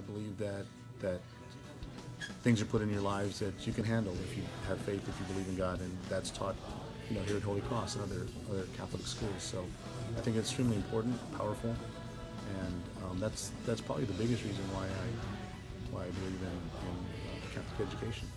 I believe that that things are put in your lives that you can handle if you have faith, if you believe in God, and that's taught, you know, here at Holy Cross and other other Catholic schools. So I think it's extremely important, powerful, and um, that's that's probably the biggest reason why I why I believe in, in uh, Catholic education.